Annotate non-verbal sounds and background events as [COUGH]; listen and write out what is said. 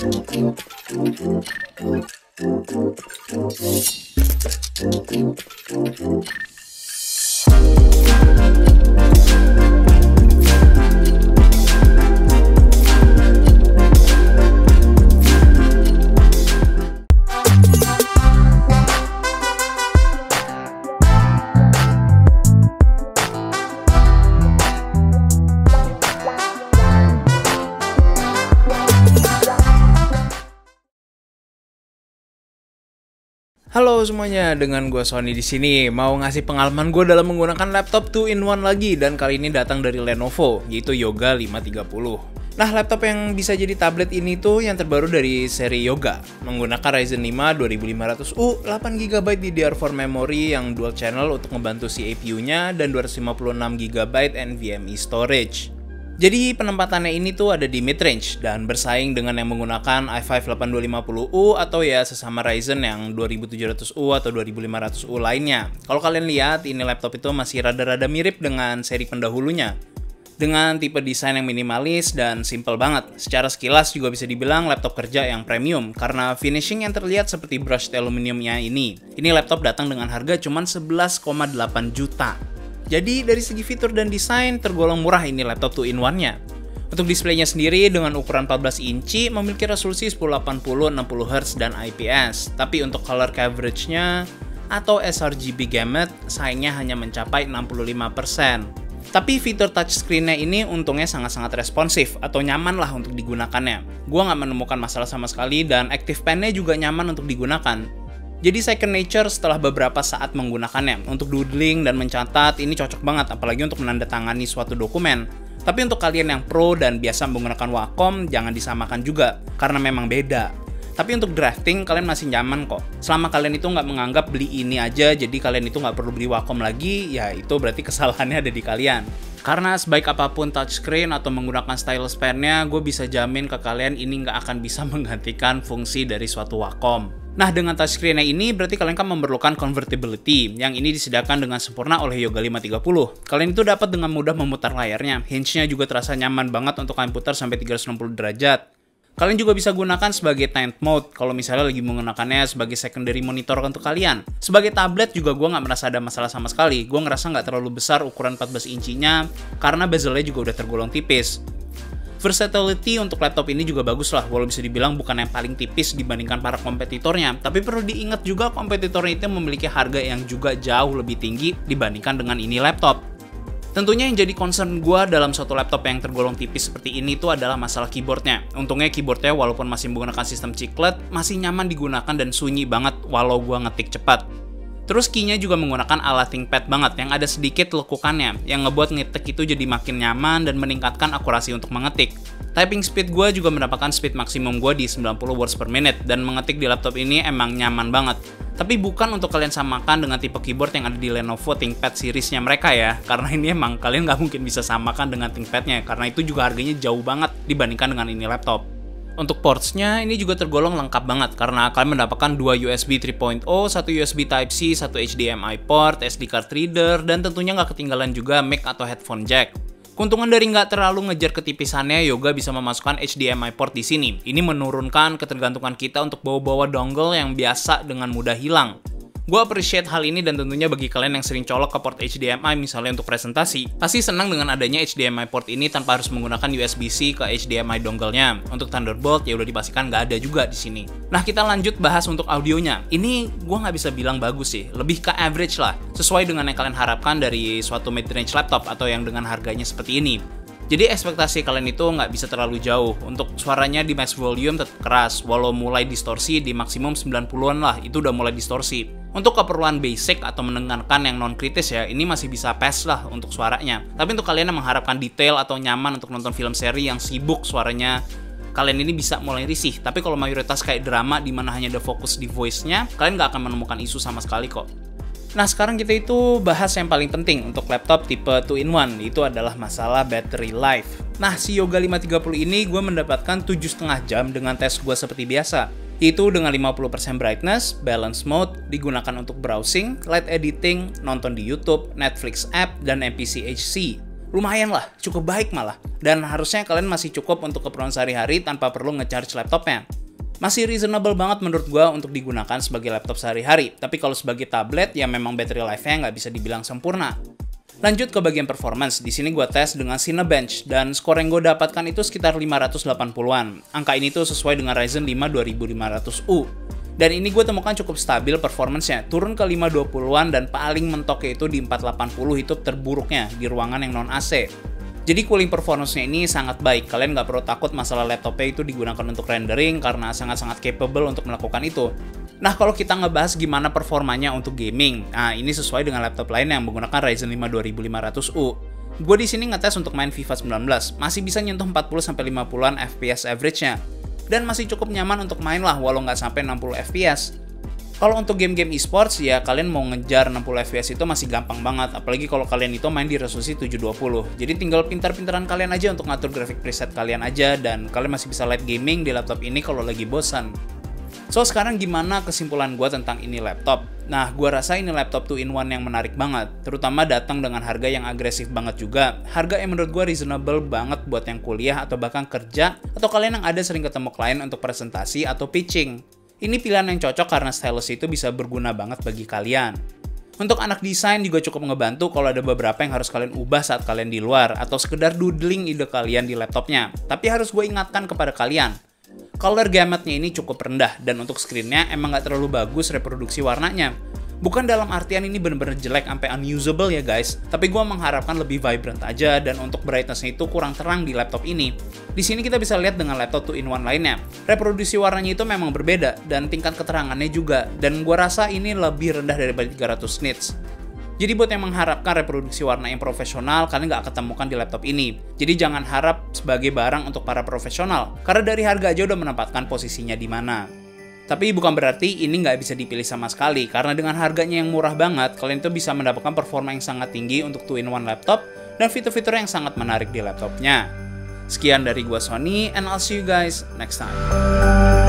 Thank you. Halo semuanya, dengan gue Sony di sini mau ngasih pengalaman gue dalam menggunakan laptop 2-in-1 lagi dan kali ini datang dari Lenovo yaitu Yoga 530. Nah, laptop yang bisa jadi tablet ini tuh yang terbaru dari seri Yoga menggunakan Ryzen 5 2500U, 8GB DDR4 memory yang dual channel untuk membantu CPU-nya dan 256GB NVMe storage. Jadi penempatannya ini tuh ada di mid range dan bersaing dengan yang menggunakan i5 8250U atau ya sesama Ryzen yang 2700U atau 2500U lainnya. Kalau kalian lihat ini laptop itu masih rada-rada mirip dengan seri pendahulunya. Dengan tipe desain yang minimalis dan simple banget. Secara sekilas juga bisa dibilang laptop kerja yang premium karena finishing yang terlihat seperti brushed aluminiumnya ini. Ini laptop datang dengan harga cuma 11,8 juta. Jadi dari segi fitur dan desain tergolong murah ini laptop 2-in-1-nya. Untuk displaynya sendiri dengan ukuran 14 inci memiliki resolusi 1080 60Hz dan IPS. Tapi untuk color coverage-nya atau sRGB gamut sayangnya hanya mencapai 65%. Tapi fitur touchscreen-nya ini untungnya sangat-sangat responsif atau nyaman lah untuk digunakannya. Gua nggak menemukan masalah sama sekali dan active pen-nya juga nyaman untuk digunakan. Jadi second nature setelah beberapa saat menggunakannya. Untuk doodling dan mencatat ini cocok banget apalagi untuk menandatangani suatu dokumen. Tapi untuk kalian yang pro dan biasa menggunakan Wacom jangan disamakan juga karena memang beda. Tapi untuk drafting kalian masih nyaman kok. Selama kalian itu nggak menganggap beli ini aja jadi kalian itu nggak perlu beli Wacom lagi, ya itu berarti [LAUGHS] kesalahannya ada di kalian. Karena sebaik apa pun touchscreen atau menggunakan stylus pen-nya, gue bisa jamin ke kalian ini nggak akan bisa [LAUGHS] menggantikan fungsi dari suatu Wacom. Nah, dengan touchscreen ini berarti kalian kan memerlukan convertibility, yang ini disediakan dengan sempurna oleh Yoga 530. Kalian itu dapat dengan mudah memutar layarnya. Hinge-nya juga terasa nyaman banget untuk kalian putar sampai 360 derajat. Kalian juga bisa gunakan sebagai tent mode kalau misalnya lagi menggunakannya sebagai secondary monitor untuk kalian. Sebagai tablet juga gue nggak merasa ada masalah sama sekali. Gue ngerasa nggak terlalu besar ukuran 14 incinya karena bezelnya juga udah tergolong tipis. Versatility untuk laptop ini juga bagus lah, walau bisa dibilang bukan yang paling tipis dibandingkan para kompetitornya. Tapi perlu diingat juga kompetitornya itu memiliki harga yang juga jauh lebih tinggi dibandingkan dengan ini laptop. Tentunya yang jadi concern gue dalam suatu laptop yang tergolong tipis seperti ini itu adalah masalah keyboardnya. Untungnya keyboardnya walaupun masih menggunakan sistem chiclet, masih nyaman digunakan dan sunyi banget walau gue ngetik cepat. Terus keynya juga menggunakan alat ThinkPad banget yang ada sedikit lekukannya yang ngebuat ngetik itu jadi makin nyaman dan meningkatkan akurasi untuk mengetik. Typing speed gue juga mendapatkan speed maksimum gue di 90 words per minute dan mengetik di laptop ini emang nyaman banget. Tapi bukan untuk kalian samakan dengan tipe keyboard yang ada di Lenovo ThinkPad seriesnya mereka ya, [LAUGHS] karena ini emang kalian nggak mungkin bisa samakan dengan ThinkPadnya, karena itu juga harganya jauh banget dibandingkan dengan ini laptop. Untuk portsnya ini juga tergolong lengkap banget karena kalian mendapatkan dua USB 3.0, satu USB Type-C, satu HDMI port, SD card reader, dan tentunya nggak ketinggalan juga mic atau headphone jack. Keuntungan dari nggak terlalu ngejar ketipisannya, Yoga bisa memasukkan HDMI port di sini. Ini menurunkan ketergantungan kita untuk bawa-bawa dongle yang biasa dengan mudah hilang. Gue appreciate hal ini dan tentunya bagi kalian yang sering colok ke port HDMI misalnya untuk presentasi, pasti senang dengan adanya HDMI port ini tanpa harus menggunakan USB-C ke HDMI dongle-nya. Untuk Thunderbolt ya udah dipastikan nggak ada juga di sini. Nah kita lanjut bahas untuk audionya. Ini gue nggak bisa bilang bagus sih, lebih ke average lah, sesuai dengan yang kalian harapkan dari suatu mid-range laptop atau yang dengan harganya seperti ini. Jadi ekspektasi kalian itu nggak bisa terlalu jauh. Untuk suaranya di max volume tetap keras, walau mulai distorsi di maksimum 90-an lah, itu udah mulai distorsi. Untuk keperluan basic atau mendengarkan yang non kritis ya, ini masih bisa pass lah untuk suaranya. Tapi untuk kalian yang mengharapkan detail atau nyaman untuk nonton film seri yang sibuk suaranya, kalian ini bisa mulai risih. Tapi kalau mayoritas kayak drama di mana hanya ada fokus di voice-nya, kalian nggak akan menemukan isu sama sekali kok. Nah sekarang kita itu bahas yang paling penting untuk laptop tipe 2-in-1 Itu adalah masalah battery life Nah si Yoga 530 ini gue mendapatkan 7,5 jam dengan tes gue seperti biasa itu dengan 50% brightness, balance mode, digunakan untuk browsing, light editing, nonton di YouTube, Netflix app, dan MPC HC. lumayan lah, cukup baik malah. Dan harusnya kalian masih cukup untuk keperluan sehari-hari tanpa perlu ngecharge laptopnya. Masih reasonable banget menurut gue untuk digunakan sebagai laptop sehari-hari, tapi kalau sebagai tablet ya memang battery life-nya nggak bisa dibilang sempurna. Lanjut ke bagian performance, di sini gue tes dengan Cinebench dan skor yang gue dapatkan itu sekitar 580-an. Angka ini tuh sesuai dengan Ryzen 5 2500U. Dan ini gue temukan cukup stabil performance-nya, turun ke 520-an dan paling mentoknya itu di 480 itu terburuknya di ruangan yang non AC. Jadi cooling performance-nya ini sangat baik. Kalian nggak perlu takut masalah laptopnya itu digunakan untuk rendering karena sangat-sangat capable untuk melakukan itu. Nah, kalau kita ngebahas gimana performanya untuk gaming, nah ini sesuai dengan laptop lain yang menggunakan Ryzen 5 2500U. Gue di sini ngetes untuk main FIFA 19, masih bisa nyentuh 40-50an FPS average-nya. Dan masih cukup nyaman untuk main lah walau nggak sampai 60 FPS. Kalau untuk game-game esports ya kalian mau ngejar 60 fps itu masih gampang banget apalagi kalau kalian itu main di resolusi 720. Jadi tinggal pintar-pintaran kalian aja untuk ngatur grafik preset kalian aja dan kalian masih bisa light gaming di laptop ini kalau lagi bosan. So sekarang gimana kesimpulan gue tentang ini laptop? Nah, gue rasa ini laptop 2-in-1 yang menarik banget, terutama datang dengan harga yang agresif banget juga. Harga yang menurut gue reasonable banget buat yang kuliah atau bahkan kerja, atau kalian yang ada sering ketemu klien untuk presentasi atau pitching. Ini pilihan yang cocok karena stylus itu bisa berguna banget bagi kalian. Untuk anak desain juga cukup ngebantu kalau ada beberapa yang harus kalian ubah saat kalian di luar atau sekedar doodling ide kalian di laptopnya. Tapi harus gue ingatkan kepada kalian, color gamutnya ini cukup rendah dan untuk screennya emang nggak terlalu bagus reproduksi warnanya. Bukan dalam artian ini bener-bener jelek sampai unusable ya guys, tapi gue mengharapkan lebih vibrant aja dan untuk brightnessnya itu kurang terang di laptop ini. Di sini kita bisa lihat dengan laptop 2-in-1 lainnya. Reproduksi warnanya itu memang berbeda dan tingkat keterangannya juga, dan gue rasa ini lebih rendah daripada 300 nits. Jadi buat yang mengharapkan reproduksi warna yang profesional, kalian nggak ketemukan di laptop ini. Jadi jangan harap sebagai barang untuk para profesional, karena dari harga aja udah menempatkan posisinya di mana. Tapi bukan berarti ini nggak bisa dipilih sama sekali, karena dengan harganya yang murah banget, kalian tuh bisa mendapatkan performa yang sangat tinggi untuk 2-in-1 laptop dan fitur-fitur yang sangat menarik di laptopnya. Sekian dari gua Sony, and I'll see you guys next time.